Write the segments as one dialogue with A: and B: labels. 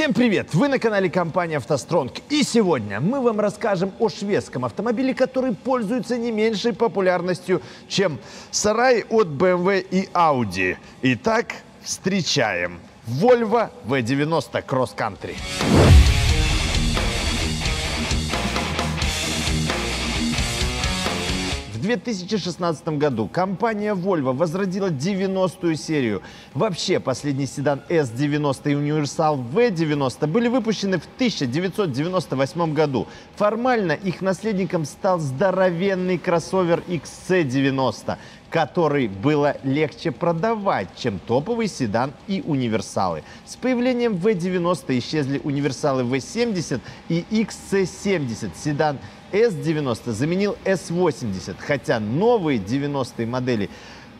A: Всем привет! Вы на канале компании «АвтоСтронг». И сегодня мы вам расскажем о шведском автомобиле, который пользуется не меньшей популярностью, чем сарай от BMW и Audi. Итак, встречаем Volvo V90 Cross Country. В 2016 году компания Volvo возродила 90-ю серию. Вообще, последний седан S90 и универсал V90 были выпущены в 1998 году. Формально их наследником стал здоровенный кроссовер XC90, который было легче продавать, чем топовый седан и универсалы. С появлением V90 исчезли универсалы V70 и XC70. Седан S90 заменил S80, хотя новые 90-е модели,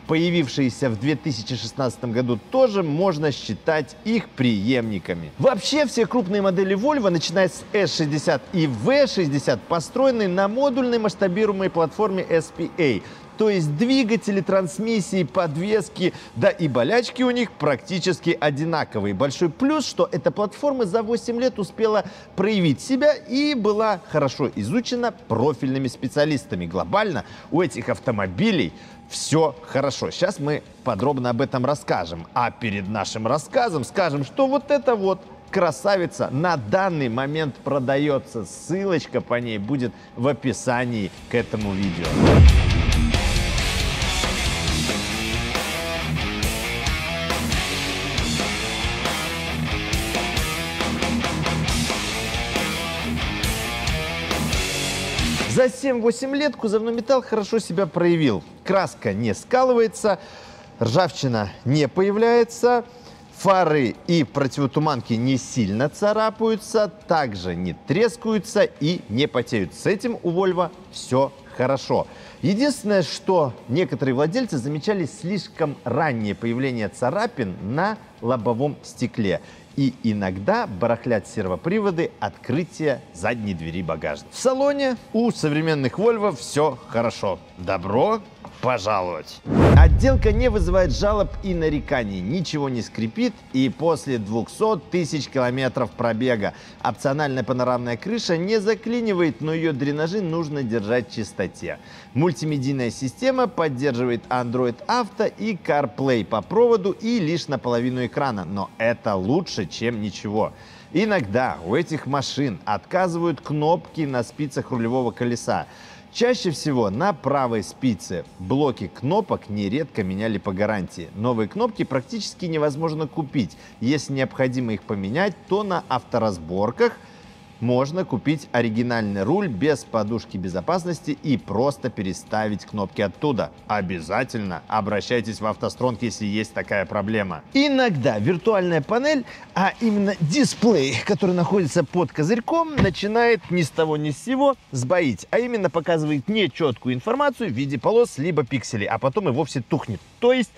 A: появившиеся в 2016 году, тоже можно считать их преемниками. Вообще все крупные модели Volvo, начиная с S60 и V60, построены на модульной масштабируемой платформе SPA, то есть двигатели, трансмиссии, подвески, да и болячки у них практически одинаковые. Большой плюс, что эта платформа за 8 лет успела проявить себя и была хорошо изучена профильными специалистами. Глобально у этих автомобилей все хорошо. Сейчас мы подробно об этом расскажем. А перед нашим рассказом скажем, что вот это вот красавица на данный момент продается. Ссылочка по ней будет в описании к этому видео. За 7-8 лет кузовной металл хорошо себя проявил. Краска не скалывается, ржавчина не появляется, фары и противотуманки не сильно царапаются, также не трескаются и не потеют. С этим у Volvo все хорошо. Единственное, что некоторые владельцы замечали слишком раннее появление царапин на лобовом стекле и иногда барахлят сервоприводы открытия задней двери багажника. В салоне у современных Volvo все хорошо. Добро пожаловать! Отделка не вызывает жалоб и нареканий, ничего не скрипит и после 200 тысяч километров пробега. Опциональная панорамная крыша не заклинивает, но ее дренажи нужно держать в чистоте. Мультимедийная система поддерживает Android Auto и CarPlay по проводу и лишь наполовину экрана, но это лучше, чем ничего. Иногда у этих машин отказывают кнопки на спицах рулевого колеса. Чаще всего на правой спице блоки кнопок нередко меняли по гарантии. Новые кнопки практически невозможно купить. Если необходимо их поменять, то на авторазборках – можно купить оригинальный руль без подушки безопасности и просто переставить кнопки оттуда. Обязательно обращайтесь в автостронг, если есть такая проблема. Иногда виртуальная панель, а именно дисплей, который находится под козырьком, начинает ни с того ни с сего сбоить, а именно показывает нечеткую информацию в виде полос либо пикселей, а потом и вовсе тухнет. То есть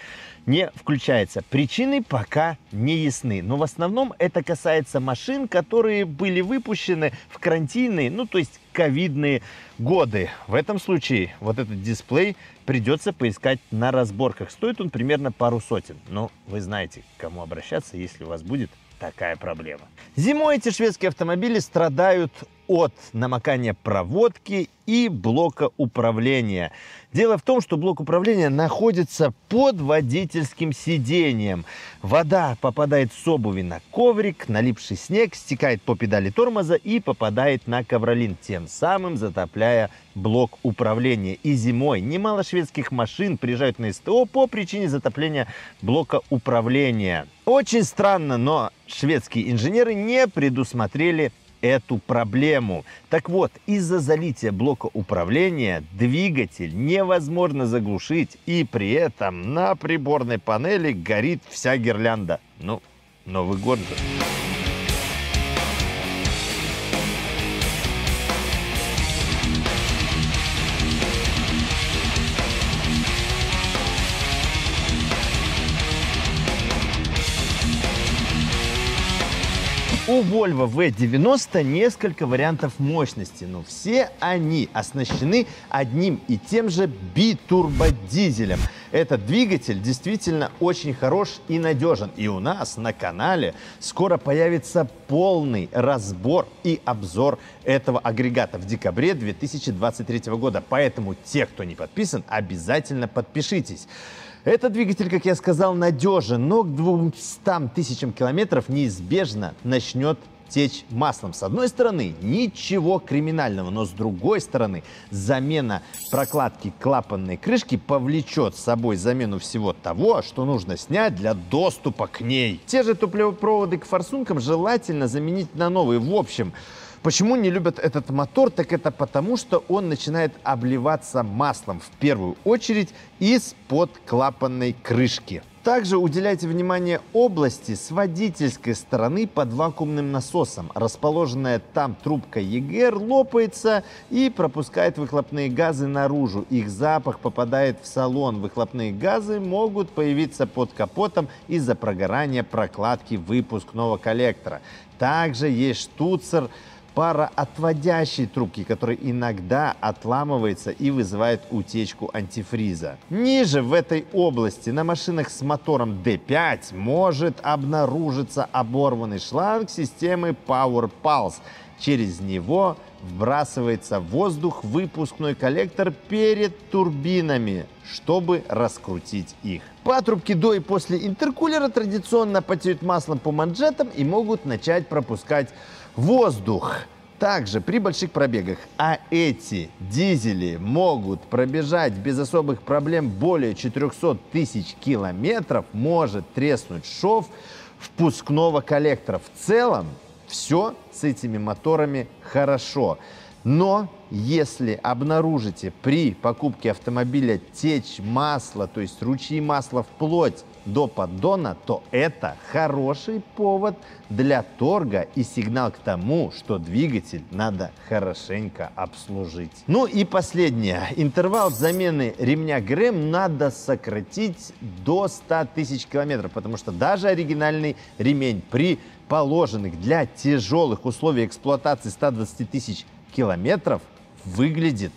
A: не включается. Причины пока не ясны, но в основном это касается машин, которые были выпущены в карантинные, ну то есть ковидные годы. В этом случае вот этот дисплей придется поискать на разборках. Стоит он примерно пару сотен. Но вы знаете, к кому обращаться, если у вас будет такая проблема. Зимой эти шведские автомобили страдают от намокания проводки и блока управления. Дело в том, что блок управления находится под водительским сиденьем. Вода попадает с обуви на коврик, налипший снег стекает по педали тормоза и попадает на ковролин, тем самым затопляя блок управления. И зимой немало шведских машин приезжают на СТО по причине затопления блока управления. Очень странно, но шведские инженеры не предусмотрели эту проблему. Так вот, из-за залития блока управления двигатель невозможно заглушить, и при этом на приборной панели горит вся гирлянда. Ну, Новый год же. Volvo V90 несколько вариантов мощности, но все они оснащены одним и тем же битурбодизелем. Этот двигатель действительно очень хорош и надежен. И у нас на канале скоро появится полный разбор и обзор этого агрегата в декабре 2023 года. Поэтому те, кто не подписан, обязательно подпишитесь. Этот двигатель, как я сказал, надежен, но к 200 тысячам километров неизбежно начнет течь маслом. С одной стороны, ничего криминального, но с другой стороны, замена прокладки клапанной крышки повлечет с собой замену всего того, что нужно снять для доступа к ней. Те же топливопроводы к форсункам желательно заменить на новые. В общем, Почему не любят этот мотор? Так это потому, что он начинает обливаться маслом в первую очередь из-под клапанной крышки. Также уделяйте внимание области с водительской стороны под вакуумным насосом. Расположенная там трубка ЕГР лопается и пропускает выхлопные газы наружу. Их запах попадает в салон. Выхлопные газы могут появиться под капотом из-за прогорания прокладки выпускного коллектора. Также есть штуцер пара отводящей трубки, которая иногда отламывается и вызывает утечку антифриза. Ниже в этой области на машинах с мотором D5 может обнаружиться оборванный шланг системы Power Pulse. Через него вбрасывается воздух в выпускной коллектор перед турбинами, чтобы раскрутить их. Патрубки до и после интеркулера традиционно потеют маслом по манжетам и могут начать пропускать воздух. Также при больших пробегах, а эти дизели могут пробежать без особых проблем более 400 тысяч километров, может треснуть шов впускного коллектора. В целом все с этими моторами хорошо. Но если обнаружите при покупке автомобиля течь масла, то есть ручьи масла вплоть до поддона, то это хороший повод для торга и сигнал к тому, что двигатель надо хорошенько обслужить. Ну и последнее. Интервал замены ремня ГРМ надо сократить до 100 тысяч километров, потому что даже оригинальный ремень при положенных для тяжелых условий эксплуатации 120 тысяч километров выглядит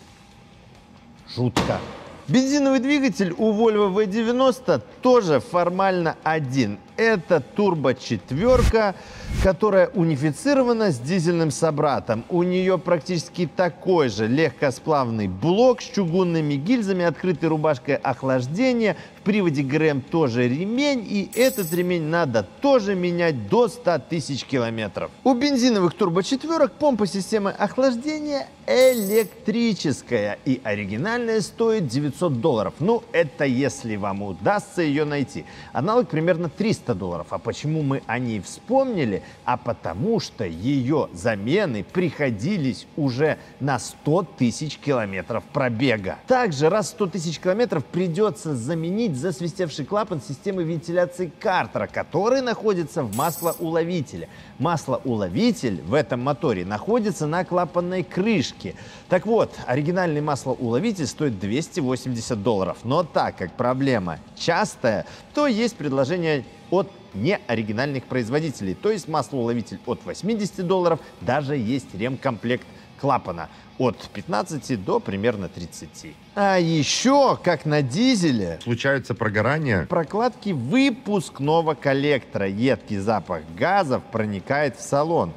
A: жутко. Бензиновый двигатель у Volvo V90 тоже формально один. Это турбо-четверка, которая унифицирована с дизельным собратом. У нее практически такой же легкосплавный блок с чугунными гильзами, открытой рубашкой охлаждения, приводе ГРМ тоже ремень, и этот ремень надо тоже менять до 100 тысяч километров. У бензиновых турбочетверок помпа системы охлаждения электрическая, и оригинальная стоит 900 долларов. Ну, это если вам удастся ее найти. Аналог примерно 300 долларов. А почему мы о ней вспомнили? А потому что ее замены приходились уже на 100 тысяч километров пробега. Также раз 100 тысяч километров придется заменить засвистевший клапан системы вентиляции картера, который находится в маслоуловителе. Маслоуловитель в этом моторе находится на клапанной крышке. Так вот, оригинальный маслоуловитель стоит 280 долларов. Но так как проблема частая, то есть предложение от неоригинальных производителей. То есть маслоуловитель от 80 долларов, даже есть ремкомплект клапана от 15 до примерно 30. А еще, как на дизеле,
B: случаются прогорания.
A: Прокладки выпускного коллектора. Едкий запах газов проникает в салон.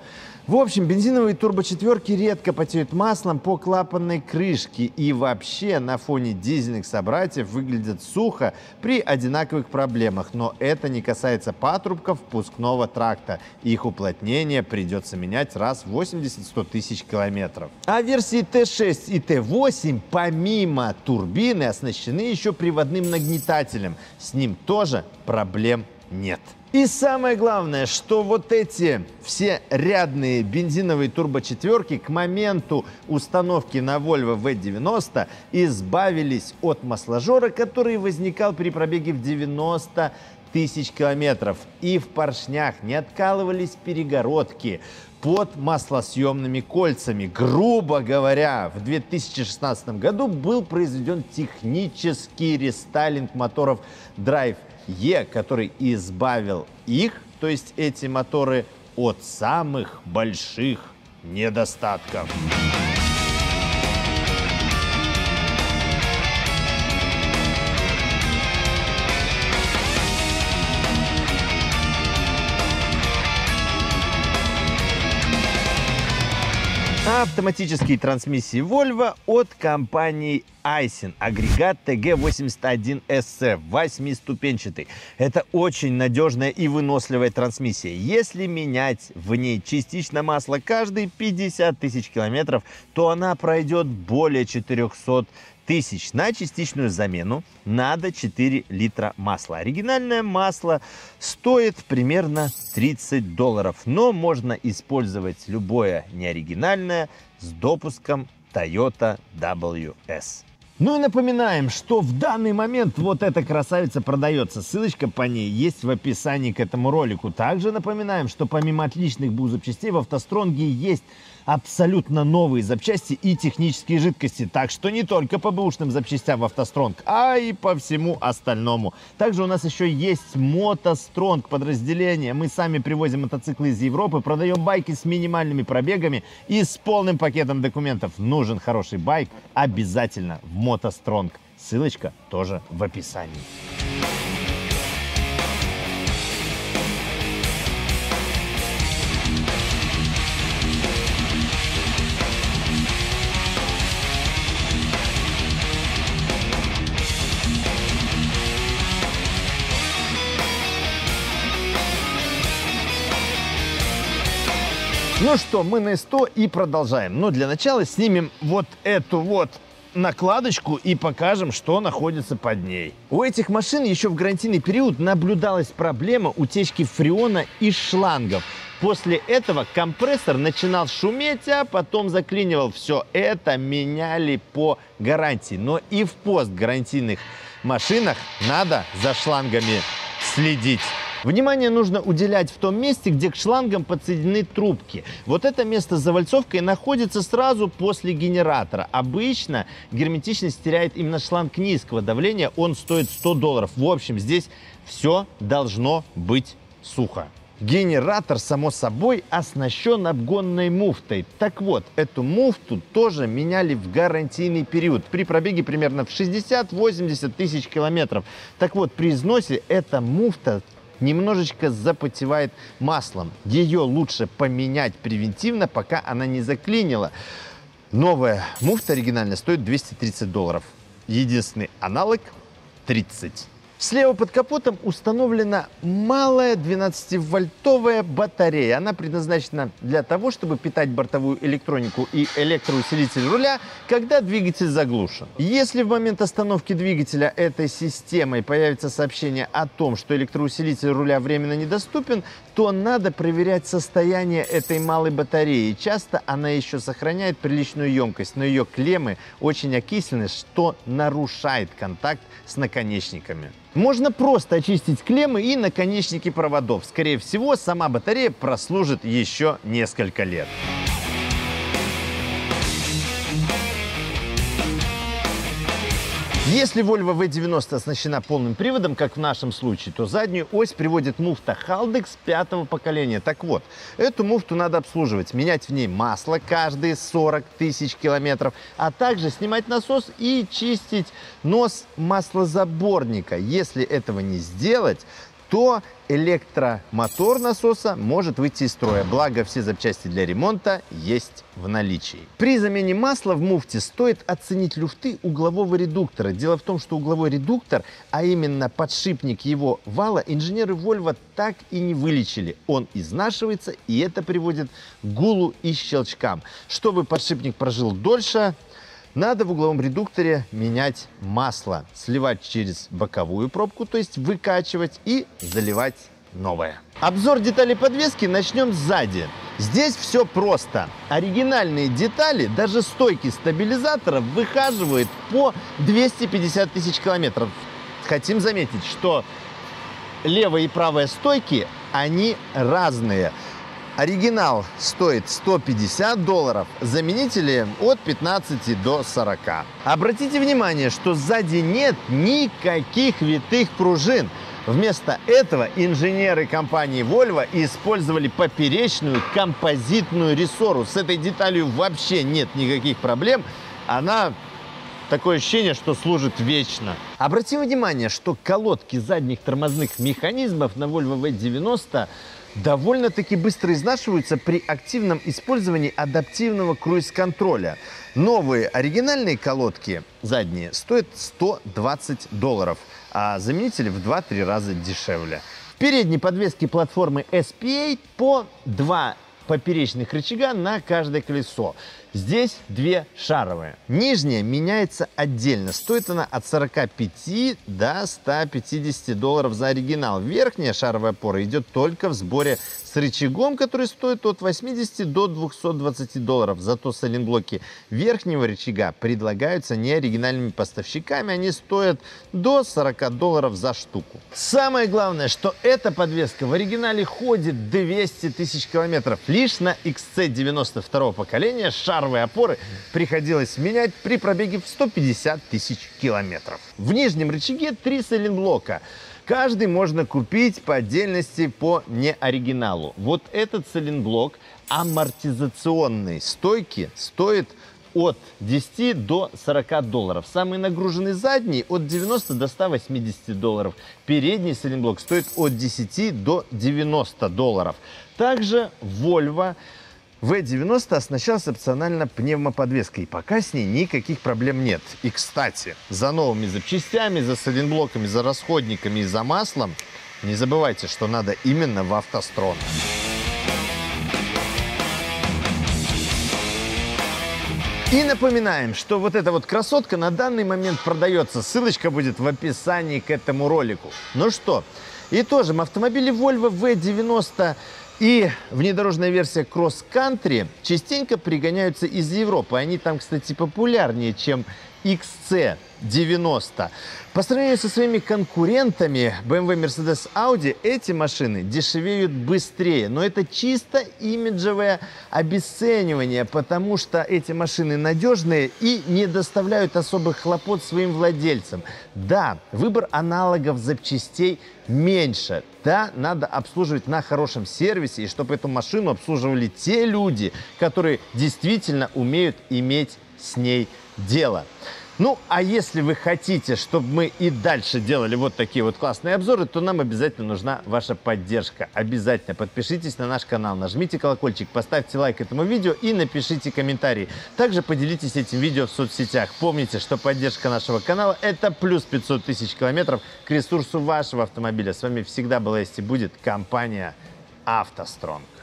A: В общем, бензиновые турбочетверки редко потеют маслом по клапанной крышке и вообще на фоне дизельных собратьев выглядят сухо при одинаковых проблемах. Но это не касается патрубков впускного тракта. Их уплотнение придется менять раз в 80-100 тысяч километров. А версии Т6 и Т8 помимо турбины оснащены еще приводным нагнетателем. С ним тоже проблем нет. И самое главное, что вот эти все рядные бензиновые турбочетверки к моменту установки на Volvo V90 избавились от масложора, который возникал при пробеге в 90 тысяч километров. И в поршнях не откалывались перегородки под маслосъемными кольцами. Грубо говоря, в 2016 году был произведен технический рестайлинг моторов Drive Е, который избавил их, то есть эти моторы, от самых больших недостатков. Автоматические трансмиссии Volvo от компании Айсин. Агрегат TG81SC, восьмиступенчатый. Это очень надежная и выносливая трансмиссия. Если менять в ней частично масло каждые 50 тысяч километров, то она пройдет более 400 тысяч. На частичную замену надо 4 литра масла. Оригинальное масло стоит примерно 30 долларов, но можно использовать любое неоригинальное с допуском Toyota WS. Ну и напоминаем, что в данный момент вот эта красавица продается. Ссылочка по ней есть в описании к этому ролику. Также напоминаем, что помимо отличных бу запчастей в автостронге есть абсолютно новые запчасти и технические жидкости. Так что не только по бэушным запчастям в автостронг, а и по всему остальному. Также у нас еще есть мотостронг подразделение. Мы сами привозим мотоциклы из Европы, продаем байки с минимальными пробегами и с полным пакетом документов. Нужен хороший байк? Обязательно в мотостронг. Ссылочка тоже в описании. Ну что, мы на 100 и продолжаем. Но для начала снимем вот эту вот накладочку и покажем, что находится под ней. У этих машин еще в гарантийный период наблюдалась проблема утечки фреона из шлангов. После этого компрессор начинал шуметь, а потом заклинивал. Все это меняли по гарантии. Но и в постгарантийных машинах надо за шлангами следить. Внимание нужно уделять в том месте, где к шлангам подсоединены трубки. Вот это место с завальцовкой находится сразу после генератора. Обычно герметичность теряет именно шланг низкого давления, он стоит 100 долларов. В общем, здесь все должно быть сухо. Генератор, само собой, оснащен обгонной муфтой. Так вот, эту муфту тоже меняли в гарантийный период. При пробеге примерно в 60-80 тысяч километров. Так вот, при износе эта муфта немножечко запотевает маслом. Ее лучше поменять превентивно, пока она не заклинила. Новая муфта оригинальная стоит 230 долларов. Единственный аналог 30. Слева под капотом установлена малая 12-вольтовая батарея. Она предназначена для того, чтобы питать бортовую электронику и электроусилитель руля, когда двигатель заглушен. Если в момент остановки двигателя этой системой появится сообщение о том, что электроусилитель руля временно недоступен, то надо проверять состояние этой малой батареи. Часто она еще сохраняет приличную емкость, но ее клеммы очень окислены, что нарушает контакт с наконечниками. Можно просто очистить клеммы и наконечники проводов. Скорее всего, сама батарея прослужит еще несколько лет. Если Volvo V90 оснащена полным приводом, как в нашем случае, то заднюю ось приводит муфта Haldex пятого поколения. Так вот, эту муфту надо обслуживать, менять в ней масло каждые 40 тысяч километров, а также снимать насос и чистить нос маслозаборника. Если этого не сделать, то электромотор насоса может выйти из строя. Благо, все запчасти для ремонта есть в наличии. При замене масла в муфте стоит оценить люфты углового редуктора. Дело в том, что угловой редуктор, а именно подшипник его вала, инженеры Volvo так и не вылечили. Он изнашивается, и это приводит к гулу и щелчкам. Чтобы подшипник прожил дольше, надо в угловом редукторе менять масло, сливать через боковую пробку, то есть выкачивать и заливать новое. Обзор деталей подвески начнем сзади. Здесь все просто. Оригинальные детали, даже стойки стабилизаторов, выхаживают по 250 тысяч километров. Хотим заметить, что левая и правая стойки, они разные. Оригинал стоит 150 долларов, заменители от 15 до 40. Обратите внимание, что сзади нет никаких витых пружин. Вместо этого инженеры компании Volvo использовали поперечную композитную рессору. С этой деталью вообще нет никаких проблем. Она Такое ощущение, что служит вечно. Обратим внимание, что колодки задних тормозных механизмов на Volvo V90 довольно-таки быстро изнашиваются при активном использовании адаптивного круиз-контроля. Новые оригинальные колодки задние стоят 120 долларов, а заменители в 2-3 раза дешевле. В передней подвеске платформы SP8 по 2 поперечных рычага на каждое колесо. Здесь две шаровые. Нижняя меняется отдельно. Стоит она от 45 до 150 долларов за оригинал. Верхняя шаровая опора идет только в сборе с рычагом, который стоит от 80 до 220 долларов. Зато сайлентблоки верхнего рычага предлагаются неоригинальными поставщиками. Они стоят до 40 долларов за штуку. Самое главное, что эта подвеска в оригинале ходит 200 тысяч километров. Лишь на XC90 2 поколения шаровые опоры приходилось менять при пробеге в 150 тысяч километров. В нижнем рычаге три сайлентблока. Каждый можно купить по отдельности по неоригиналу. Вот этот сайлентблок амортизационной стойки стоит от 10 до 40 долларов. Самый нагруженный задний от 90 до 180 долларов. Передний сайлентблок стоит от 10 до 90 долларов. Также Volvo V90 оснащался опционально пневмоподвеской. Пока с ней никаких проблем нет. И, кстати, за новыми запчастями, за сайлентблоками, за расходниками и за маслом не забывайте, что надо именно в автострон. И напоминаем, что вот эта вот красотка на данный момент продается. Ссылочка будет в описании к этому ролику. Ну что, и тоже автомобили Volvo V90 и внедорожная версия Country частенько пригоняются из Европы. Они там, кстати, популярнее, чем XC90. По сравнению со своими конкурентами BMW, Mercedes, Audi, эти машины дешевеют быстрее. Но это чисто имиджевое обесценивание, потому что эти машины надежные и не доставляют особых хлопот своим владельцам. Да, выбор аналогов запчастей меньше. Да, надо обслуживать на хорошем сервисе, и чтобы эту машину обслуживали те люди, которые действительно умеют иметь с ней дело. Ну, а если вы хотите, чтобы мы и дальше делали вот такие вот классные обзоры, то нам обязательно нужна ваша поддержка. Обязательно подпишитесь на наш канал, нажмите колокольчик, поставьте лайк этому видео и напишите комментарий. Также поделитесь этим видео в соцсетях. Помните, что поддержка нашего канала – это плюс 500 тысяч километров к ресурсу вашего автомобиля. С вами всегда была есть и будет компания «АвтоСтронг».